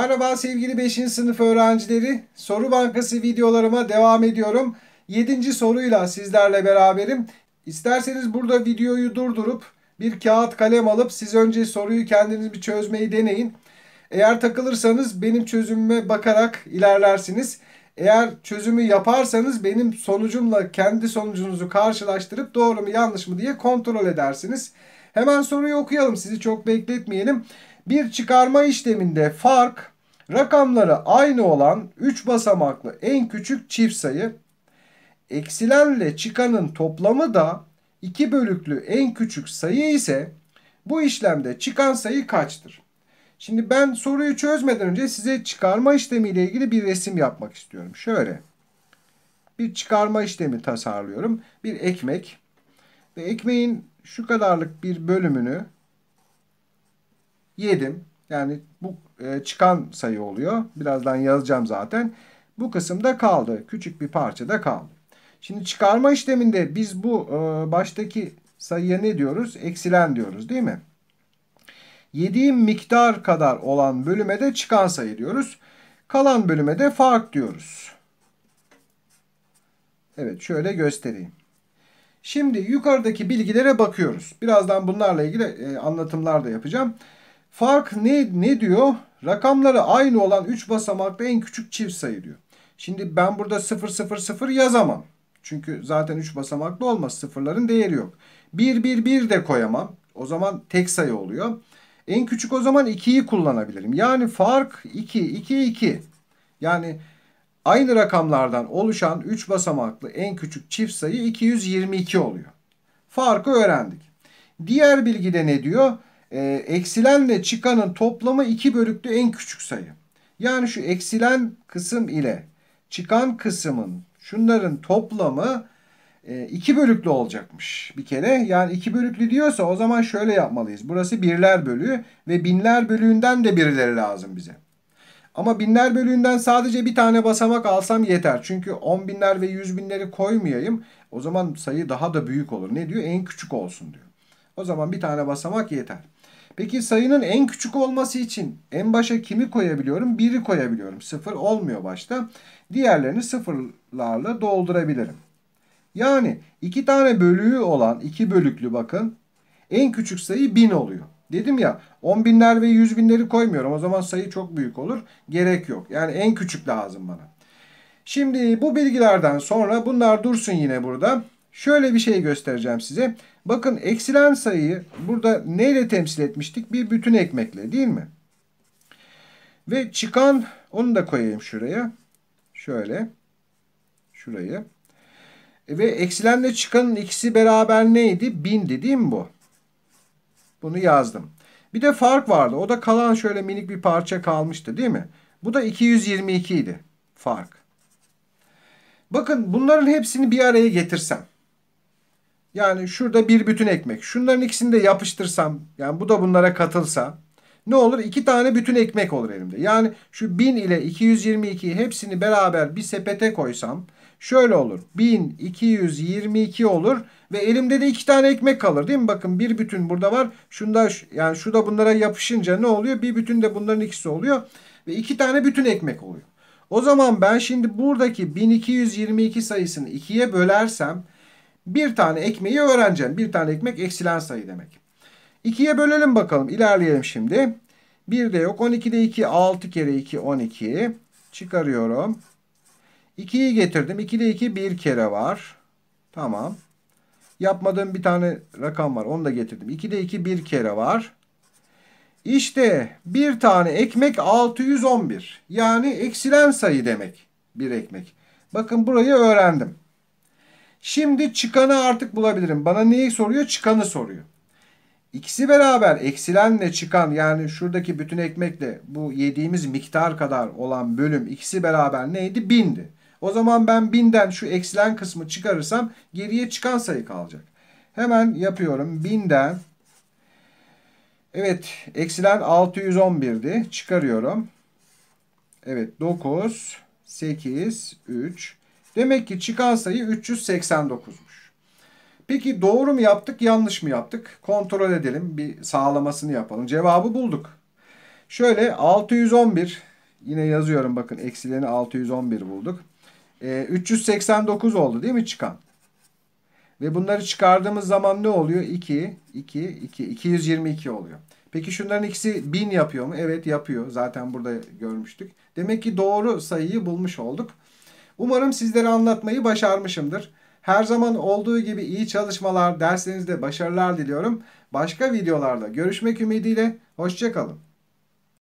Merhaba sevgili 5. sınıf öğrencileri. Soru bankası videolarıma devam ediyorum. 7. soruyla sizlerle beraberim. İsterseniz burada videoyu durdurup bir kağıt kalem alıp siz önce soruyu kendiniz bir çözmeyi deneyin. Eğer takılırsanız benim çözümüme bakarak ilerlersiniz. Eğer çözümü yaparsanız benim sonucumla kendi sonucunuzu karşılaştırıp doğru mu yanlış mı diye kontrol edersiniz. Hemen soruyu okuyalım sizi çok bekletmeyelim. Bir çıkarma işleminde fark rakamları aynı olan 3 basamaklı en küçük çift sayı eksilenle çıkanın toplamı da 2 bölüklü en küçük sayı ise bu işlemde çıkan sayı kaçtır? Şimdi ben soruyu çözmeden önce size çıkarma işlemiyle ilgili bir resim yapmak istiyorum. Şöyle bir çıkarma işlemi tasarlıyorum. Bir ekmek ve ekmeğin şu kadarlık bir bölümünü yedim. Yani bu e, çıkan sayı oluyor. Birazdan yazacağım zaten. Bu kısımda kaldı. Küçük bir parçada kaldı. Şimdi çıkarma işleminde biz bu e, baştaki sayıya ne diyoruz? Eksilen diyoruz değil mi? Yediğim miktar kadar olan bölüme de çıkan sayı diyoruz. Kalan bölüme de fark diyoruz. Evet şöyle göstereyim. Şimdi yukarıdaki bilgilere bakıyoruz. Birazdan bunlarla ilgili e, anlatımlar da yapacağım. Fark ne, ne diyor? Rakamları aynı olan 3 basamaklı en küçük çift sayı diyor. Şimdi ben burada 0 0 0 yazamam. Çünkü zaten 3 basamaklı olmaz. Sıfırların değeri yok. 1 1 1 de koyamam. O zaman tek sayı oluyor. En küçük o zaman 2'yi kullanabilirim. Yani fark 2 2 2. Yani aynı rakamlardan oluşan 3 basamaklı en küçük çift sayı 222 oluyor. Farkı öğrendik. Diğer bilgide ne diyor? E, eksilenle çıkanın toplamı 2 bölüklü en küçük sayı. Yani şu eksilen kısım ile çıkan kısmın şunların toplamı 2 e, bölüklü olacakmış bir kere. Yani 2 bölüklü diyorsa o zaman şöyle yapmalıyız. Burası birler bölüğü ve binler bölüğünden de birileri lazım bize. Ama binler bölüğünden sadece bir tane basamak alsam yeter. Çünkü 10 binler ve 100 binleri koymayayım. O zaman sayı daha da büyük olur. Ne diyor? En küçük olsun diyor. O zaman bir tane basamak yeter. Peki sayının en küçük olması için en başa kimi koyabiliyorum? 1'i koyabiliyorum. 0 olmuyor başta. Diğerlerini sıfırlarla doldurabilirim. Yani iki tane bölüğü olan iki bölüklü bakın en küçük sayı 1000 oluyor. Dedim ya 10 binler ve 100 binleri koymuyorum. O zaman sayı çok büyük olur. Gerek yok. Yani en küçük lazım bana. Şimdi bu bilgilerden sonra bunlar dursun yine burada. Şöyle bir şey göstereceğim size. Bakın eksilen sayıyı burada neyle temsil etmiştik? Bir bütün ekmekle değil mi? Ve çıkan onu da koyayım şuraya. Şöyle. Şurayı. Ve eksilenle çıkanın ikisi beraber neydi? Bindi değil mi bu? Bunu yazdım. Bir de fark vardı. O da kalan şöyle minik bir parça kalmıştı değil mi? Bu da 222 idi. Fark. Bakın bunların hepsini bir araya getirsem. Yani şurada bir bütün ekmek. Şunların ikisini de yapıştırsam yani bu da bunlara katılsa ne olur? İki tane bütün ekmek olur elimde. Yani şu 1000 ile 222 hepsini beraber bir sepete koysam şöyle olur. 1222 olur ve elimde de iki tane ekmek kalır değil mi? Bakın bir bütün burada var. Şunda yani şu da bunlara yapışınca ne oluyor? Bir bütün de bunların ikisi oluyor ve iki tane bütün ekmek oluyor. O zaman ben şimdi buradaki 1222 sayısını ikiye bölersem bir tane ekmeği öğreneceğim. Bir tane ekmek eksilen sayı demek. 2'ye bölelim bakalım. İlerleyelim şimdi. 1 de yok. 12'de 2 6 kere 2 12. Çıkarıyorum. 2'yi getirdim. 2'de 2 bir kere var. Tamam. Yapmadığım bir tane rakam var. Onu da getirdim. 2'de 2 bir kere var. İşte bir tane ekmek 611. Yani eksilen sayı demek bir ekmek. Bakın burayı öğrendim. Şimdi çıkanı artık bulabilirim. Bana neyi soruyor? Çıkanı soruyor. İkisi beraber eksilenle çıkan yani şuradaki bütün ekmekle bu yediğimiz miktar kadar olan bölüm ikisi beraber neydi? Bindi. O zaman ben binden şu eksilen kısmı çıkarırsam geriye çıkan sayı kalacak. Hemen yapıyorum. Binden evet eksilen 611'di. Çıkarıyorum. Evet 9, 8, 3, Demek ki çıkan sayı 389'muş. Peki doğru mu yaptık, yanlış mı yaptık? Kontrol edelim, bir sağlamasını yapalım. Cevabı bulduk. Şöyle 611 Yine yazıyorum bakın eksilerini 611 bulduk. E, 389 oldu değil mi çıkan? Ve bunları çıkardığımız zaman ne oluyor? 2, 2, 2, 222 oluyor. Peki şunların ikisi 1000 yapıyor mu? Evet yapıyor. Zaten burada görmüştük. Demek ki doğru sayıyı bulmuş olduk. Umarım sizlere anlatmayı başarmışımdır. Her zaman olduğu gibi iyi çalışmalar, derslerinizde başarılar diliyorum. Başka videolarda görüşmek ümidiyle. Hoşçakalın.